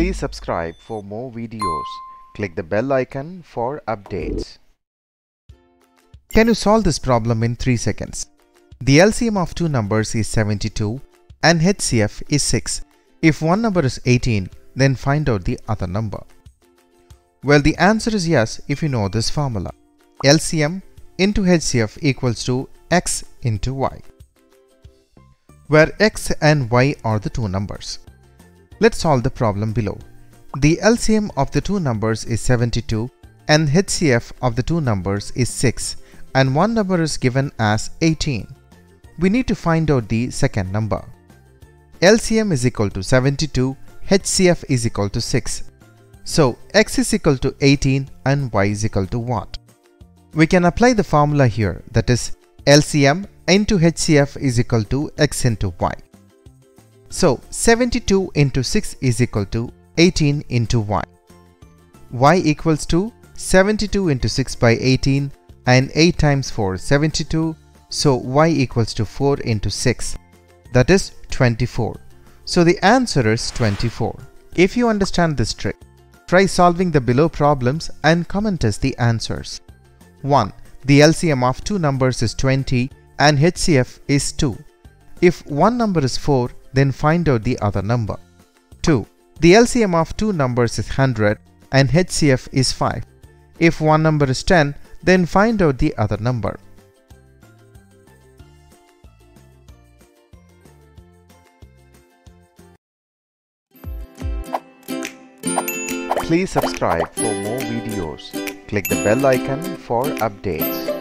Please subscribe for more videos. Click the bell icon for updates. Can you solve this problem in 3 seconds? The LCM of two numbers is 72 and HCF is 6. If one number is 18, then find out the other number. Well, the answer is yes if you know this formula. LCM into HCF equals to x into y, where x and y are the two numbers. Let's solve the problem below. The LCM of the two numbers is 72 and HCF of the two numbers is 6 and one number is given as 18. We need to find out the second number. LCM is equal to 72, HCF is equal to 6. So x is equal to 18 and y is equal to what? We can apply the formula here that is LCM into HCF is equal to x into y. So 72 into 6 is equal to 18 into y. y equals to 72 into 6 by 18 and 8 times 4 72 so y equals to 4 into 6 that is 24. So the answer is 24. If you understand this trick, try solving the below problems and comment us the answers. 1. The LCM of two numbers is 20 and HCF is 2. If one number is 4, then find out the other number. 2. The LCM of two numbers is 100 and HCF is 5. If one number is 10, then find out the other number. Please subscribe for more videos. Click the bell icon for updates.